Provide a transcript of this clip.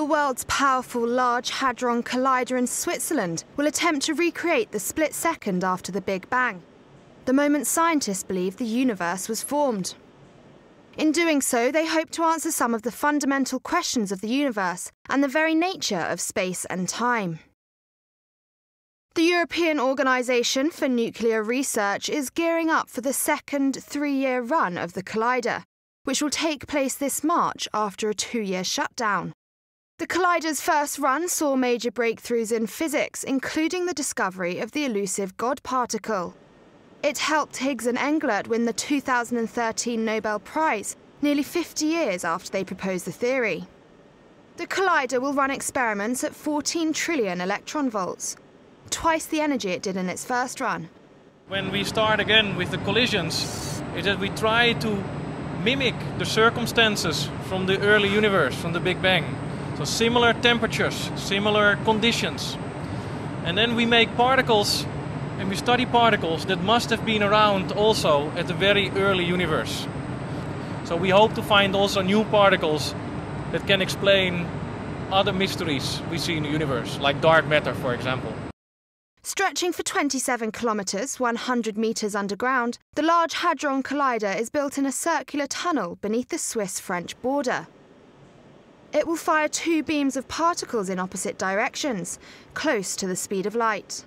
The world's powerful Large Hadron Collider in Switzerland will attempt to recreate the split second after the Big Bang, the moment scientists believe the universe was formed. In doing so, they hope to answer some of the fundamental questions of the universe and the very nature of space and time. The European Organisation for Nuclear Research is gearing up for the second three year run of the Collider, which will take place this March after a two year shutdown. The Collider's first run saw major breakthroughs in physics, including the discovery of the elusive God particle. It helped Higgs and Englert win the 2013 Nobel Prize, nearly 50 years after they proposed the theory. The Collider will run experiments at 14 trillion electron volts, twice the energy it did in its first run. When we start again with the collisions, is that we try to mimic the circumstances from the early universe, from the Big Bang. So similar temperatures, similar conditions. And then we make particles and we study particles that must have been around also at the very early universe. So we hope to find also new particles that can explain other mysteries we see in the universe, like dark matter, for example. Stretching for 27 kilometres, 100 metres underground, the Large Hadron Collider is built in a circular tunnel beneath the Swiss French border. It will fire two beams of particles in opposite directions, close to the speed of light.